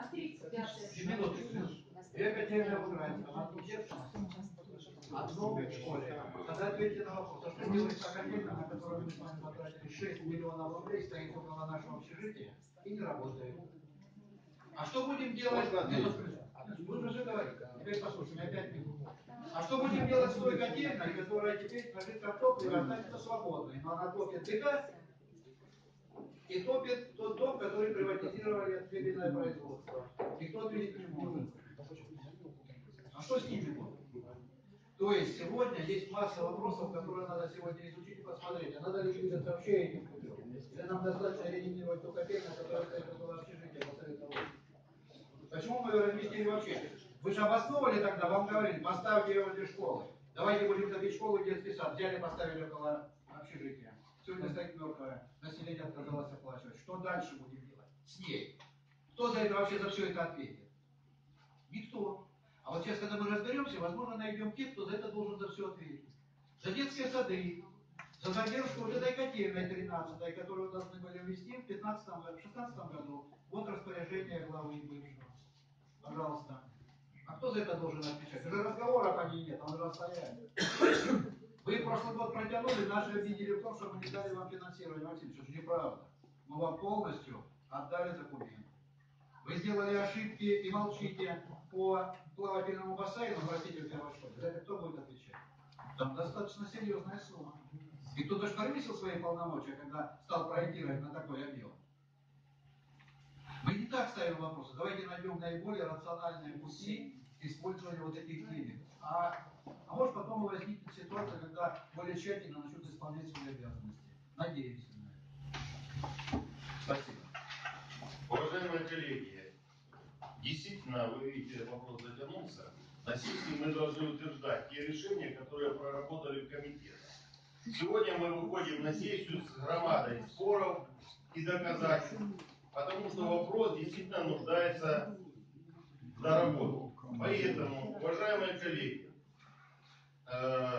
А 35 Минуточку. Две одну детскую, одну в школе. Тогда ответьте на вопрос, а что делает котельная, на которую мы с вами потратили 6 миллионов рублей, стоит около нашего общежития и не работает? А что будем делать? Ответить? Вы же говорите, теперь послушайте, опять минут. А что будем делать с той котельной, которая теперь на жидком топливе останется свободной, но она топит ДК и топит тот дом, который приватизировали ответственное производство. Никто ответить не может. А что с ними будет? То есть сегодня есть масса вопросов, которые надо сегодня изучить и посмотреть. А надо ли двигаться вообще этим путем? Или нам достаточно реанимировать ту котельную, которая стоит около общежития посоветовала? Почему мы ее разместили вообще? Вы же обосновывали тогда, вам говорили, поставьте ее возле школы. Давайте будем топить школу и детский сад. Взяли, поставили около общежития. Сегодня стоит мертвая. Население отказалось оплачивать. Что дальше будем делать с ней? Кто за это вообще за все это ответит? Никто. А вот сейчас, когда мы разберемся, возможно, найдем тех, кто за это должен за все ответить. За детские сады, за задержку вот этой котельной 13 которую должны были ввести в 15 году, в 16 году. Вот распоряжение главы бывшего. Пожалуйста. А кто за это должен отвечать? Уже разговоров о ней нет, он уже стояли. Вы прошлый год протянули, наши обвинили в том, что мы не дали вам финансирование. Максим, это неправда. Мы вам полностью отдали документы. Вы сделали ошибки и молчите по плавательному бассейну, простите. За это кто будет отвечать? Там достаточно серьезная сумма. И кто-то же свои полномочия, когда стал проектировать на такой объем. Мы не так ставим вопросы. Давайте найдем наиболее рациональные пути использования вот этих денег. А, а может потом возникнет ситуация, когда более тщательно начнут исполнять свои обязанности. Надеемся на это. Спасибо. Уважаемые коллеги, действительно, вы видите, вопрос затянулся. На сессии мы должны утверждать те решения, которые проработали в комитетах. Сегодня мы выходим на сессию с громадой споров и доказательств, потому что вопрос действительно нуждается в доработке. Поэтому, уважаемые коллеги, э,